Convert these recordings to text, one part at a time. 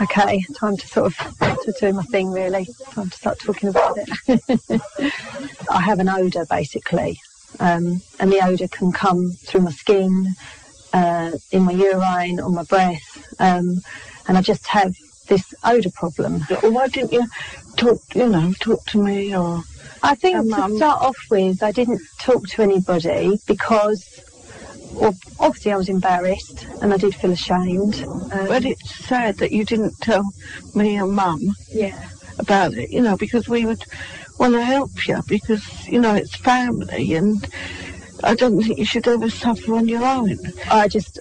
Okay, time to sort of to do my thing really. Time to start talking about it. I have an odour basically, um, and the odour can come through my skin, uh, in my urine, or my breath, um, and I just have this odour problem. Well, why didn't you talk, you know, talk to me or... I think Um, to start off with, I didn't talk to anybody because, obviously I was embarrassed and I did feel ashamed. Um, But it's sad that you didn't tell me and Mum yeah, about it, you know, because we would want to help you because, you know, it's family and I don't think you should ever suffer on your own. I just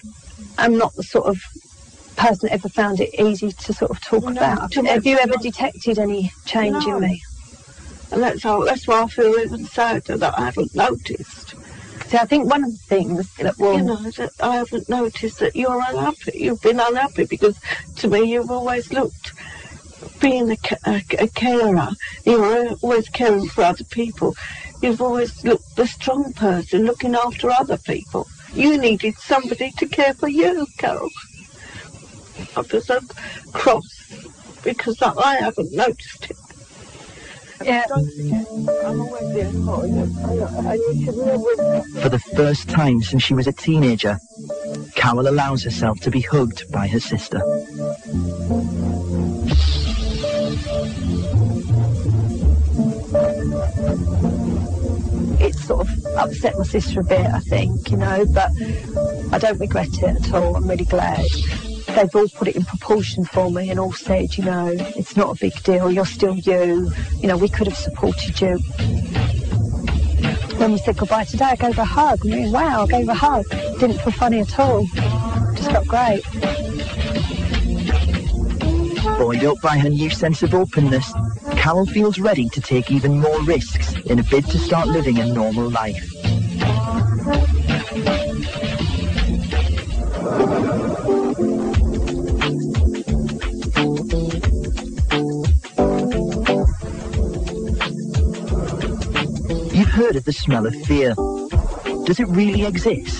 I'm not the sort of person that ever found it easy to sort of talk No, about. Have you ever detected any change No. in me? And that's how, that's why I feel even sadder that I haven't noticed. See, I think one of the things that will, You know, I haven't noticed that you're unhappy. You've been unhappy because to me you've always looked, being a, a, a carer, you're always caring for other people. You've always looked the strong person looking after other people. You needed somebody to care for you, Carol. I feel so cross because I I haven't noticed it. For the first time since she was a teenager, Carol allows herself to be hugged by her sister. it sort of upset my sister a bit, I think, you know, but I don't regret it at all. I'm really glad. They've all put it in proportion for me and all said, you know, it's not a big deal, you're still you, you know, we could have supported you. When we said goodbye today, I gave her a hug. I mean, wow, I gave her a hug. Didn't feel funny at all. Just felt great. Buoyed up by her new sense of openness, Carol feels ready to take even more risks in a bid to start living a normal life. Heard of the smell of fear. Does it really exist?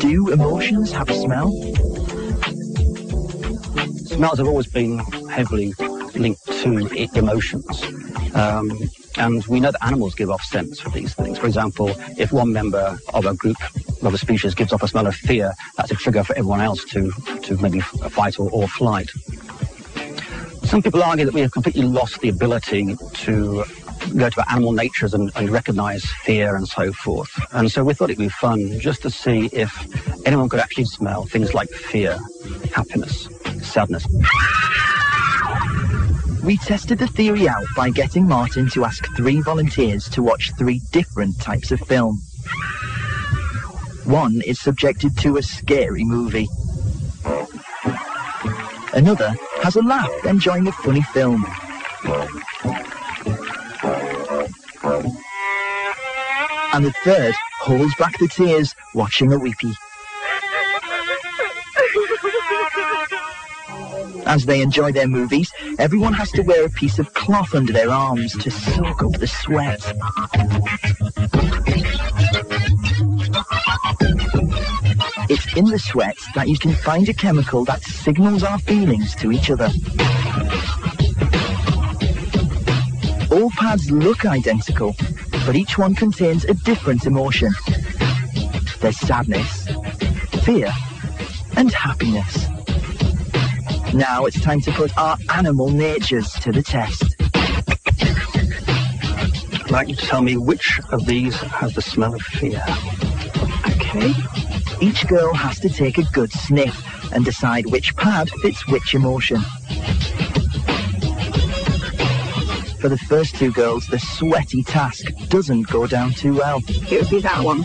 Do emotions have a smell? smells have always been heavily linked to emotions. Um, and we know that animals give off scents for these things. For example, if one member of a group of a species gives off a smell of fear, that's a trigger for everyone else to, to maybe fight or, or flight. Some people argue that we have completely lost the ability to go to animal natures and, and recognize fear and so forth. And so we thought it'd be fun just to see if anyone could actually smell things like fear, happiness, sadness. We tested the theory out by getting Martin to ask three volunteers to watch three different types of film. One is subjected to a scary movie. Another has a laugh enjoying a funny film. And the third holds back the tears watching a weepy. As they enjoy their movies, everyone has to wear a piece of cloth under their arms to soak up the sweat. It's in the sweat that you can find a chemical that signals our feelings to each other. All pads look identical, but each one contains a different emotion. There's sadness, fear, and happiness. Now it's time to put our animal natures to the test. I'd like you to tell me which of these has the smell of fear. Okay. Each girl has to take a good sniff and decide which pad fits which emotion. For the first two girls, the sweaty task doesn't go down too well. It would be that one.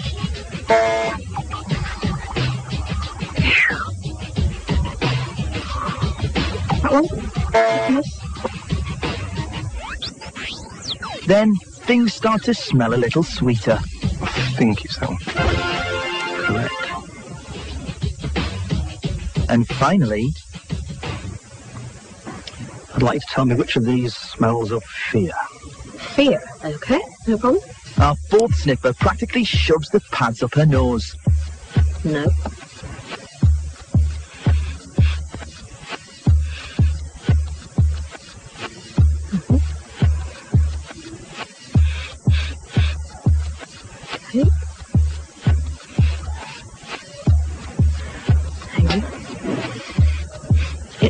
That one? Yes. Then things start to smell a little sweeter. I think it's that one. Correct. And finally, I'd like you to tell me which of these smells of fear. Fear. Okay, no problem. our fourth sniffer practically shoves the pads up her nose. No.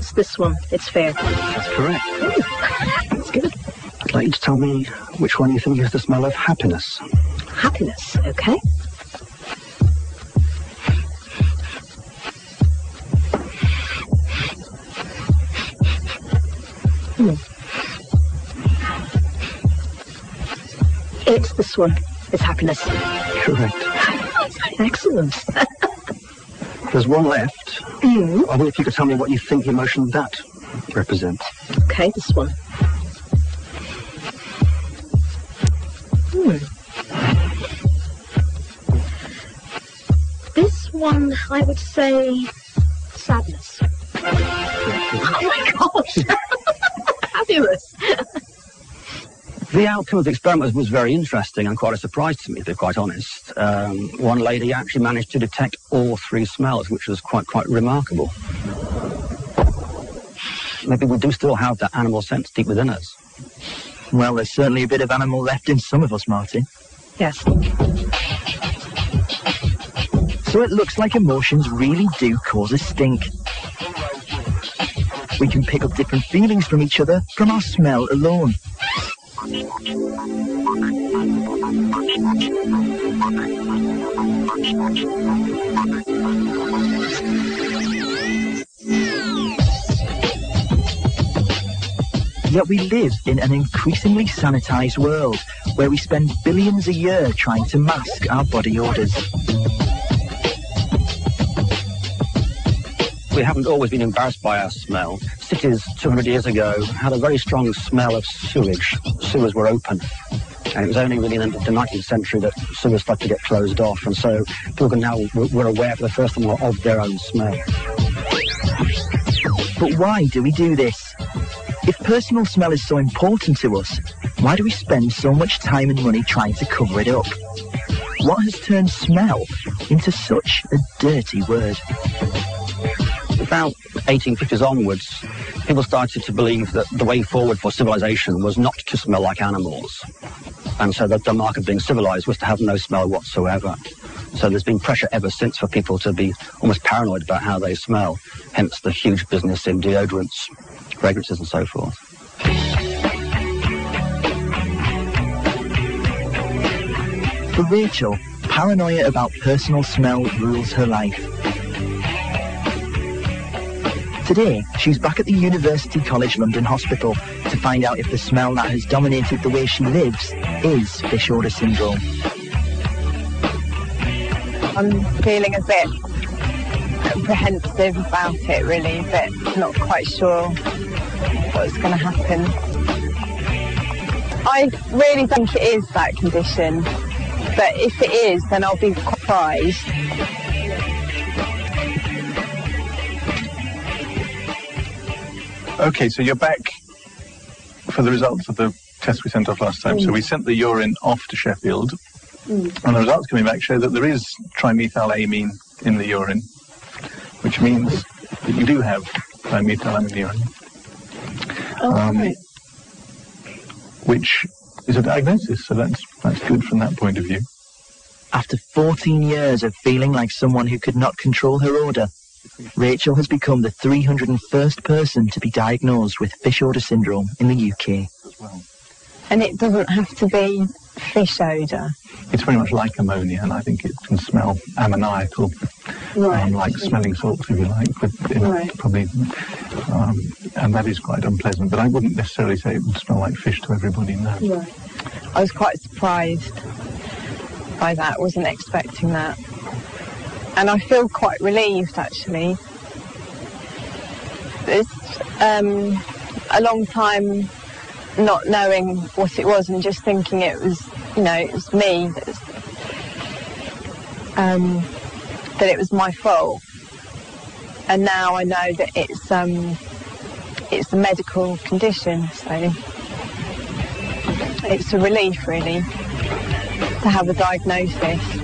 It's this one. It's fair. That's correct. That's good. I'd like you to tell me which one you think is the smell of happiness. Happiness. Okay. Hmm. It's this one. It's happiness. Correct. Excellent. There's one left. I wonder if you could tell me what you think the emotion that represents. Okay, this one. Hmm. This one, I would say, sadness. Oh my gosh! Fabulous. The outcome of the experiment was, was very interesting and quite a surprise to me, to be quite honest. Um, one lady actually managed to detect all three smells, which was quite quite remarkable. Maybe we do still have that animal sense deep within us. Well, there's certainly a bit of animal left in some of us, Martin. Yes. So it looks like emotions really do cause a stink. We can pick up different feelings from each other from our smell alone. Yet we live in an increasingly sanitized world where we spend billions a year trying to mask our body odors. We haven't always been embarrassed by our smell. Cities 200 years ago had a very strong smell of sewage. Sewers were open. And it was only really in the 19th century that sewers started to get closed off. And so people now were aware for the first time of their own smell. But why do we do this? If personal smell is so important to us, why do we spend so much time and money trying to cover it up? What has turned smell into such a dirty word? About 1850s onwards, people started to believe that the way forward for civilization was not to smell like animals. And so that the mark of being civilized was to have no smell whatsoever. So there's been pressure ever since for people to be almost paranoid about how they smell, hence the huge business in deodorants, fragrances and so forth. For Rachel, paranoia about personal smell rules her life. Today, she's back at the University College London Hospital to find out if the smell that has dominated the way she lives is fish odour syndrome. I'm feeling a bit apprehensive about it, really, but not quite sure what's going to happen. I really think it is that condition, but if it is, then I'll be surprised. Okay, so you're back for the results of the test we sent off last time. So we sent the urine off to Sheffield, and the results coming back show that there is trimethylamine in the urine, which means that you do have trimethylamine in the urine, Um, which is a diagnosis. So that's that's good from that point of view. After 14 years of feeling like someone who could not control her odour, Rachel has become the 301st person to be diagnosed with fish odour syndrome in the UK. And it doesn't have to be fish odour. It's very much like ammonia, and I think it can smell ammoniacal, um, like smelling salts, if you like, but you know, Right. probably, um, and that is quite unpleasant. But I wouldn't necessarily say it would smell like fish to everybody. No. I was quite surprised by that, wasn't expecting that. And I feel quite relieved actually. It's um, a long time not knowing what it was and just thinking it was, you know, it was me, that, was, um, that it was my fault. And now I know that it's um, it's a medical condition, so it's a relief really to have a diagnosis.